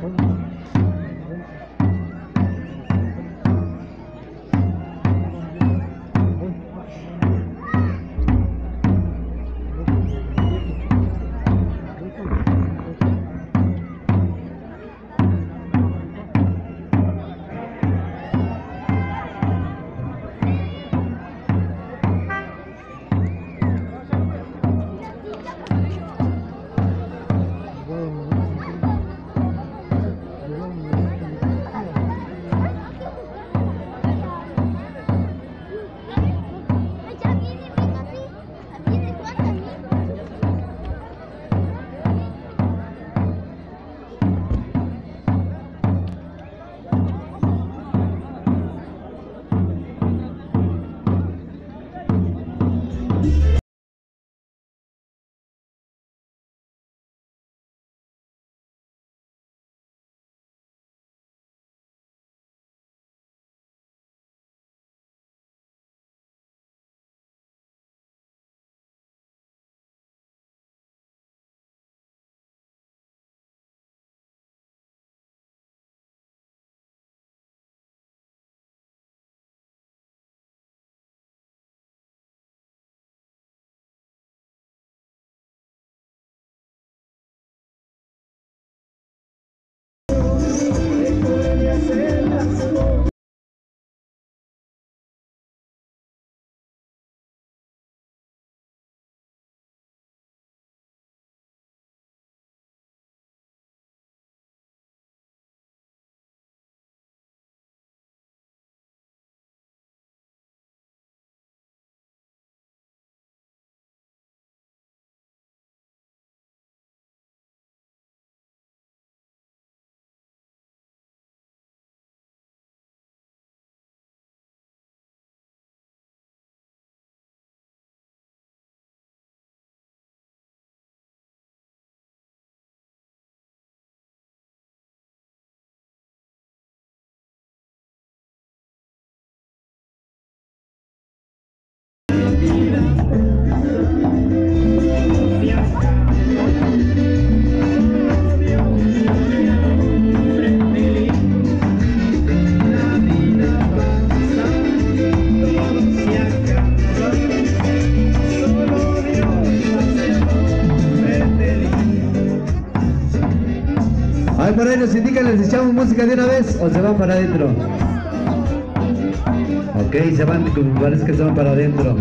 không Yeah. Ay, por ahí nos indican, les echamos música de una vez o se van para adentro. Ok, se van, parece que se van para adentro.